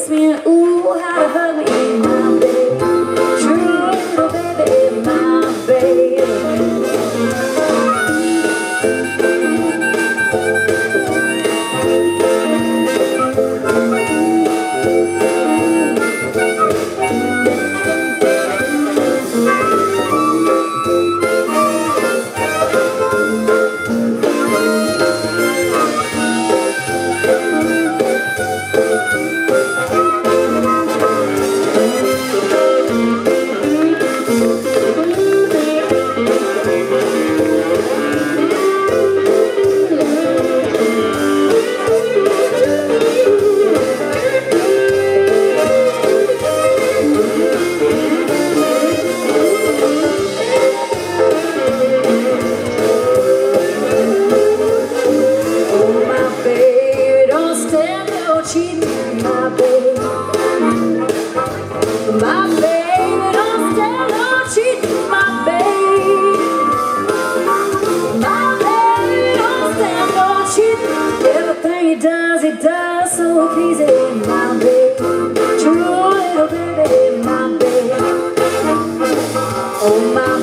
kiss me, and ooh, how to hug cheating my baby. My baby, don't stand on cheating my baby. My baby, don't stand on cheating. Everything he does, he does so pleasing. My baby, true little baby, my baby. Oh, my